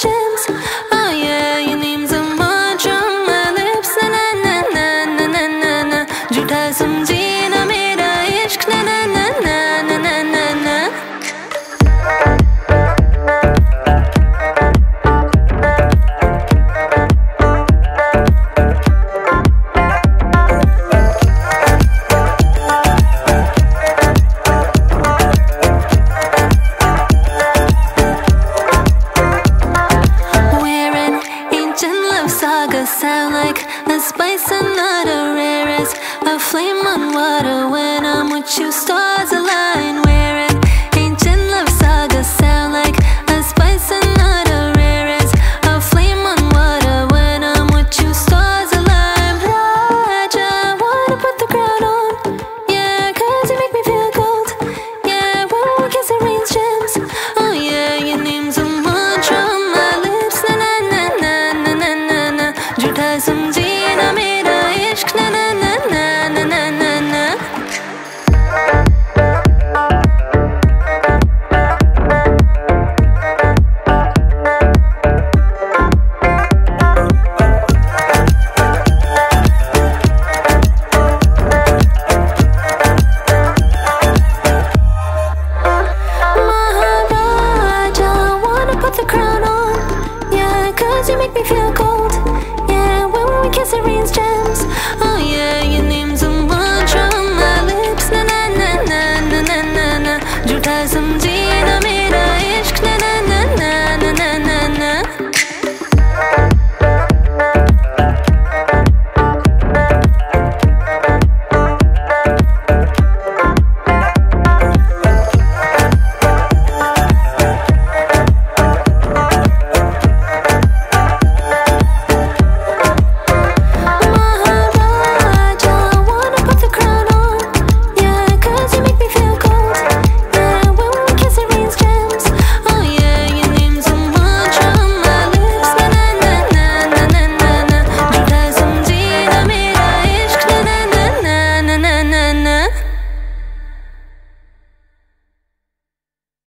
gems. Spice are not a rarest. A flame on water when I'm with you. star. cause you make me feel cold